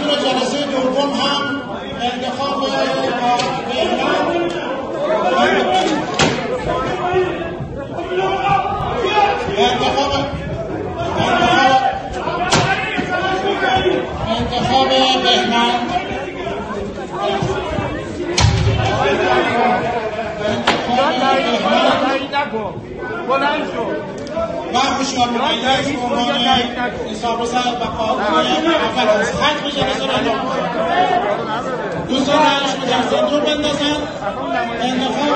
دستور جلسه دوم هم انتخاب بهنام انتخاب انتخاب من خوشحال که به عنوان حساب و و کارکنان اول از حق جلسه را اعلام کنم دوستان رأیش به در بندازن انتخاب